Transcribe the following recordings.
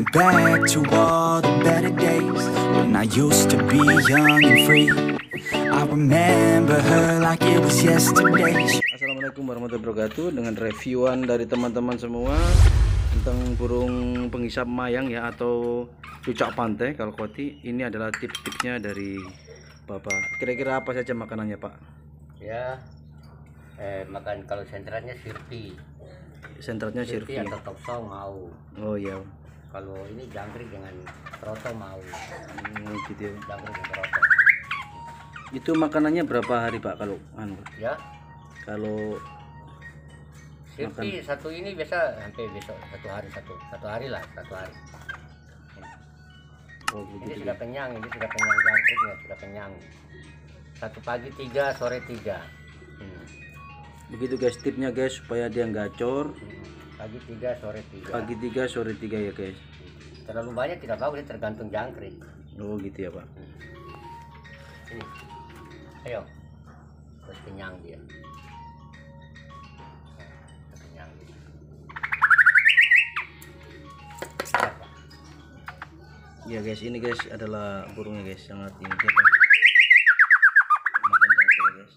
Thinking back to all the better days When I used to be young and free. I remember her like it was yesterday. Assalamualaikum warahmatullahi wabarakatuh. Dengan reviewan dari teman-teman semua tentang burung penghisap mayang ya atau cucak pantai kalau koti ini adalah tips-tipsnya dari Bapak. Kira-kira apa saja makanannya Pak? Ya eh, makan kalau sentralnya sirpi. Sentratnya sirpi atau tokso mau. Oh iya kalau ini jangkrik dengan roto mau. Hmm, gitu ya. Jangkrik dengan roto itu makanannya berapa hari Pak kalau anu ya. Kalau sirpi satu ini biasa sampai besok satu hari satu satu hari lah satu hari. Oh ini begitu sudah kenyang ini sudah kenyang jangkriknya sudah kenyang. Satu pagi tiga sore tiga. Hmm. begitu guys tipnya guys supaya dia nggak gacor Hmm. Pagi tiga sore tiga pagi tiga sore tiga ya guys terlalu banyak tidak bagus ini tergantung jangkrik oh gitu ya Pak Sini. Ayo. Terus kenyang dia. Kenyang dia. Ya guys, ini guys adalah burungnya guys, sangat ini dia Pak. makan jangkrik ya, guys.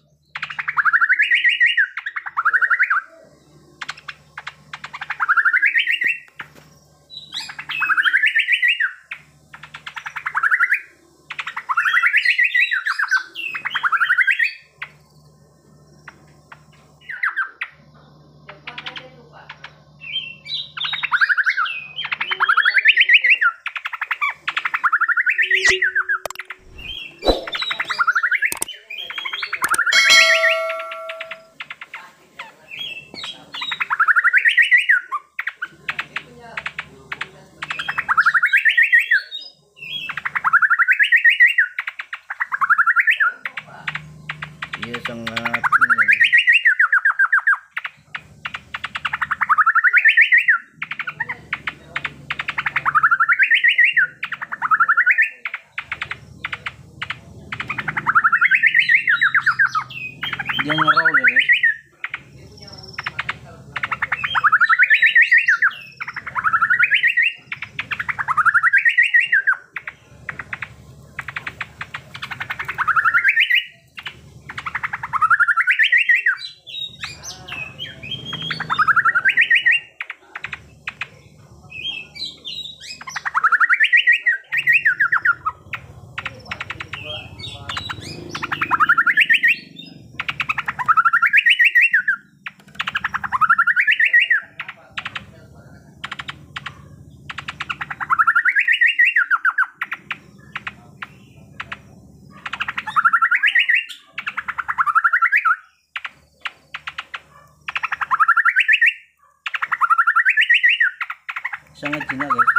Iya sangat ini. Dia ngerol ya guys. Sangat jinak guys.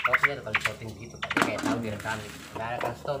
Stoknya tuh kalau shooting gitu, kayak tahu direkam. Nggak ada kan stop.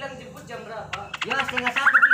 bilang jemput jam berapa? Ya setengah satu